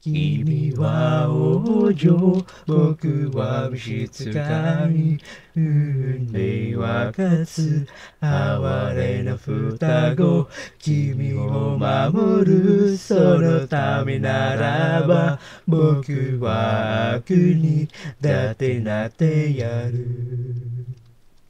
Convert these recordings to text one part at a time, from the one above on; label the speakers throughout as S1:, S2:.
S1: 君は王女、僕は召使い。運命は勝つ、哀れな双子。君を守る、そのためならば、僕は悪にだてなってやる。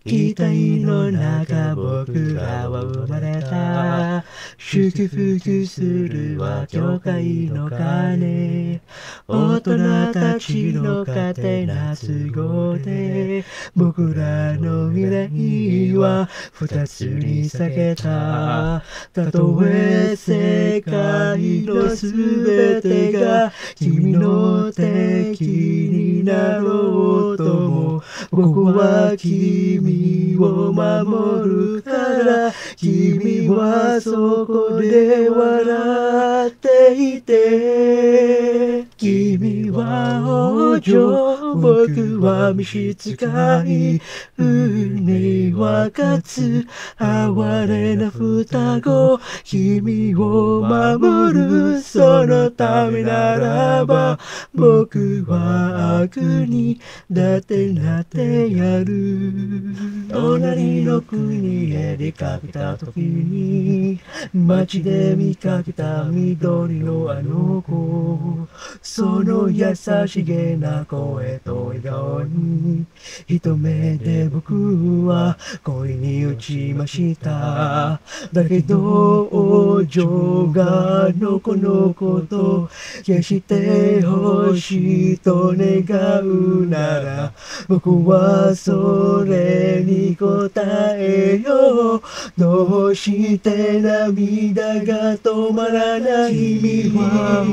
S1: 期待の中僕らは生まれた。祝福するは教会の鐘。大人たちの勝手な都合で僕らの未来は二つに避けた。たとえ世界の全てが君の敵になろうともここは君を守るから。君はそこで笑っていて。君は王女。僕は召使い運命は勝つ。哀れな双子君を守る。そのためならば僕は悪にだてなってやる。隣の国へ出かけた時に街で見かけた緑のあの子。その優しげな声と笑顔に一目で僕は恋に落ちましただけど王女がの子のこと決してほしいと願うなら僕はそれに答えよう。どうして涙が止まらない君は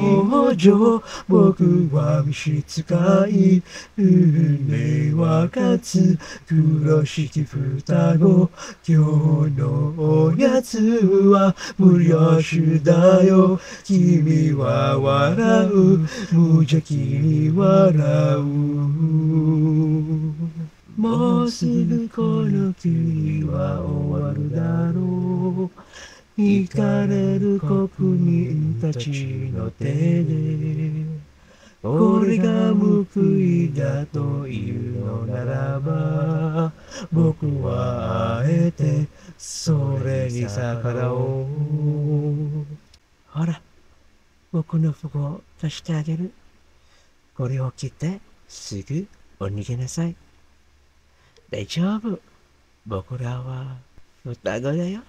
S1: 王女僕は召使い運命は勝つ黒敷双子今日のおやつは無料酒だよ。君は笑う。無邪気に笑う。もうすぐこの日は終わるだろう。行かれる国民たちの手でこれが報いだというのならば僕はあえてそれに逆らおうほら僕の服を貸してあげるこれを着てすぐお逃げなさい大丈夫。僕らは双子だよ。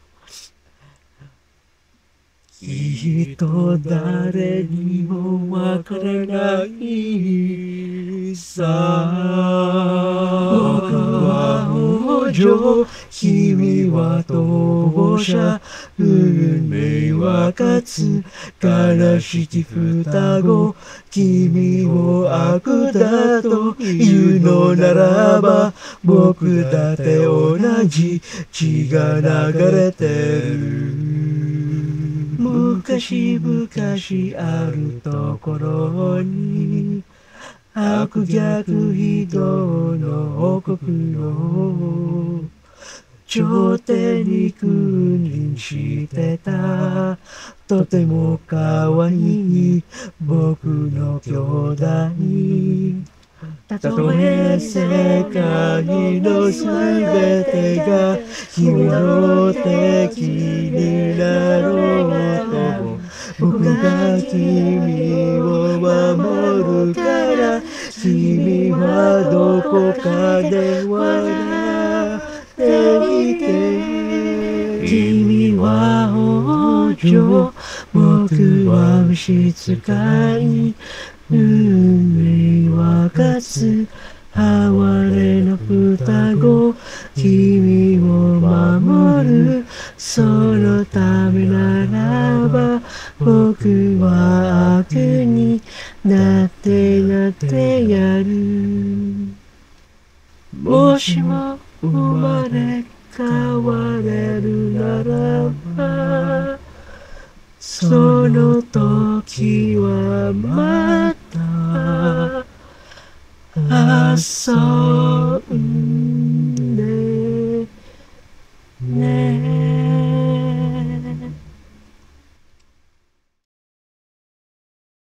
S1: きっと誰にもわからないさ。僕は王女、君は逃亡者、運命は勝つ、悲しき双子、君を悪だと言うのならば、僕だって同じ血が流れてる。昔々あるところに悪逆非道の王国を頂点に君臨してた。とても可愛い僕の兄弟たとえ世界のすべてが君の君を守るから君はどこかで笑っていて君は王女僕は召使い運命は勝つ哀れな双子君を守るそのためならば悪は悪になってなってやる。もしも生まれ変われるならばその時はま